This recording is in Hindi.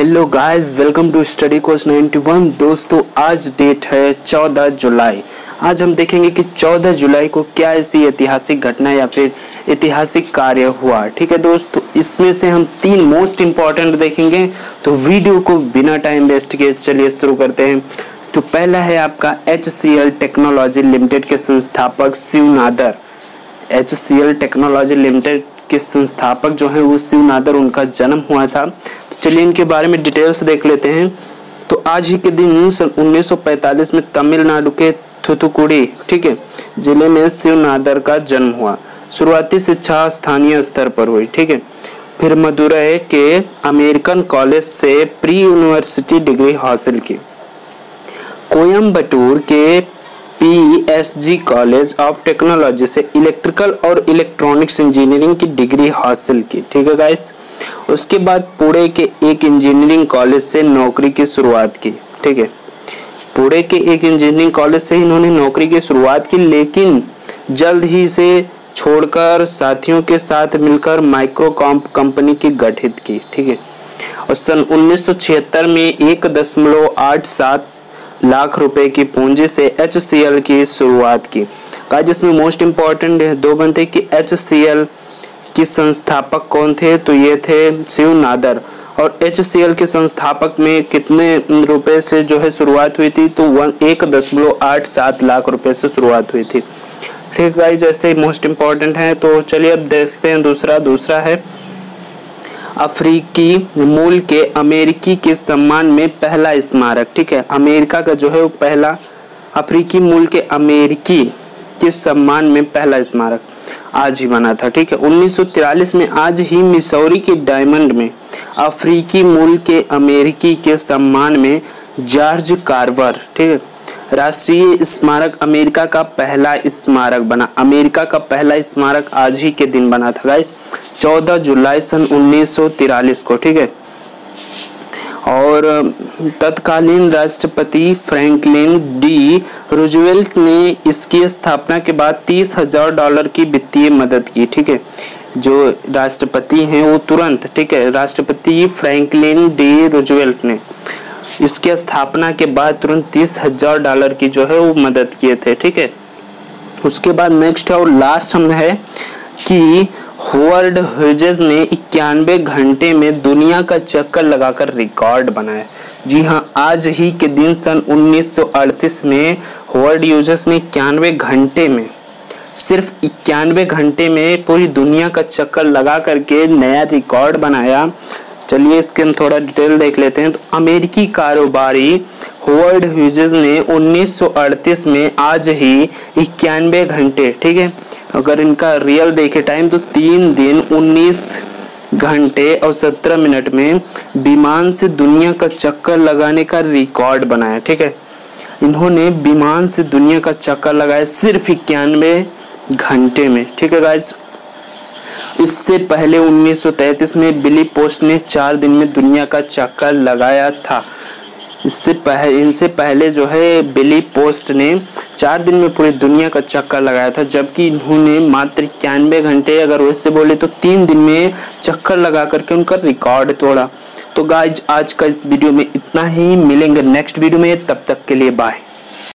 Hello guys welcome to study course 91 दोस्तों, आज डेट है 14 जुलाई। आज हम देखेंगे कि 14 जुलाई को क्या ऐसी ऐतिहासिक घटना या फिर ऐतिहासिक कार्य हुआ। ठीक है दोस्तों, इसमें से हम तीन मोस्ट इंपॉर्टेंट देखेंगे। तो वीडियो को बिना टाइम वेस्ट किए चलिए शुरू करते हैं। तो पहला है आपका एचसीएल टेक्नोलॉजी लिमिटेड के संस्थापक Shiv Nadar HCL technology limited के संस्थापक जो है, वो शिवनादर उनका जन्म हुआ था। तो चलिए इनके बारे में डिटेल्स देख लेते हैं। तो आज ही के दिन सन 1945 में तमिलनाडु के थुथुकुड़ी, ठीक है, ज़िले में शिवनादर का जन्म हुआ। शुरुआती शिक्षा स्थानीय स्तर पर हुई, ठीक है। फिर मदुरई के अमेरिकन कॉलेज से प्री यूनिवर्सिटी डिग्री हासिल की। कोयम्बटूर के पीएसजी कॉलेज ऑफ़ टेक्नोलॉजी से इलेक्ट्रिकल और इलेक्ट्रॉनिक्स इंजीनियरिंग की डिग्री हासिल की। ठीक है गाइस उसके बाद पुणे के एक इंजीनियरिंग कॉलेज से नौकरी की शुरुआत की। ठीक है? पुणे के एक इंजीनियरिंग कॉलेज से इन्होंने नौकरी की शुरुआत की, लेकिन जल्द ही से छोड़कर साथियों के साथ मिलकर माइक्रोकॉम्प कंपनी की गठित की। ठीक है? और सन 1976 में एक दशमलव आठ सात लाख रुपए की पूंजी से एचसीएल की शुरुआत की। का जिसमें मोस्ट इंपॉर्टेंट दो बनते कि एच की संस्थापक कौन थे? तो ये थे शिव नादर। और एचसीएल के संस्थापक में कितने रुपए से जो है शुरुआत हुई थी? तो वन, एक दशमलव आठ सात लाख रुपए से शुरुआत हुई थी। ठीक है जैसे मोस्ट इंपॉर्टेंट है तो चलिए अब देखते हैं दूसरा दूसरा है। अफ्रीकी मूल के अमेरिकी के सम्मान में पहला स्मारक, ठीक है? अमेरिका का जो है वो पहला अफ्रीकी मूल के अमेरिकी के सम्मान में पहला स्मारक आज ही बना था, ठीक है? 1943 में आज ही मिसौरी के डायमंड में अफ्रीकी मूल के अमेरिकी के सम्मान में जॉर्ज कार्वर, ठीक है? राष्ट्रीय स्मारक अमेरिका का पहला स्मारक बना। अमेरिका का पहला स्मारक आज ही के दिन बना था। गाइस 14 जुलाई सन 1943 को, ठीक है? और तत्कालीन राष्ट्रपति फ्रैंकलिन डी रूजवेल्ट ने इसकी स्थापना के बाद तीस हज़ार डॉलर की वित्तीय मदद की, ठीक है? जो राष्ट्रपति हैं वो तुरंत, ठीक है? राष्ट्रपति फ्रैंकलिन डी रूजवेल्ट ने। इसके स्थापना के बाद तुरंत तीस हज़ार डॉलर की जो है वो मदद किए थे, ठीक है? उसके बाद नेक्स्ट और लास्ट हम है कि होवर्ड ह्यूजेस ने इक्यानवे घंटे में दुनिया का चक्कर लगाकर रिकॉर्ड बनाया। जी हाँ आज ही के दिन सन 1938 में होवर्ड ह्यूजेस ने इक्यानवे घंटे में, सिर्फ़ इक्यानवे घंटे में पूरी दुनिया का चक्कर लगा करके नया रिकॉर्ड बनाया। चलिए इसके हम थोड़ा डिटेल देख लेते हैं। तो अमेरिकी कारोबारी होवर्ड ह्यूजेस ने 1938 में आज ही इक्यानवे घंटे, ठीक है, अगर इनका रियल देखे टाइम तो तीन दिन 19 घंटे और 17 मिनट में विमान से दुनिया का चक्कर लगाने का रिकॉर्ड बनाया, ठीक है। इन्होंने विमान से दुनिया का चक्कर लगाया सिर्फ़ इक्यानवे घंटे में, ठीक है गाइज़ इससे पहले 1933 में बिली पोस्ट ने चार दिन में दुनिया का चक्कर लगाया था। इससे पहले इनसे पहले जो है, बिली पोस्ट ने चार दिन में पूरी दुनिया का चक्कर लगाया था, जबकि इन्होंने मात्र इक्यानवे घंटे, अगर वैसे बोले तो तीन दिन में चक्कर लगा करके उनका रिकॉर्ड तोड़ा। तो गाइज़, आज का इस वीडियो में इतना ही। मिलेंगे नेक्स्ट वीडियो में। तब तक के लिए बाय।